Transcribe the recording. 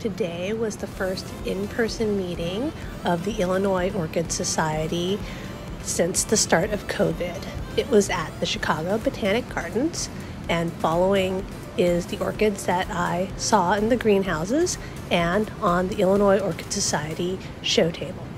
Today was the first in person meeting of the Illinois Orchid Society since the start of COVID. It was at the Chicago Botanic Gardens, and following is the orchids that I saw in the greenhouses and on the Illinois Orchid Society show table.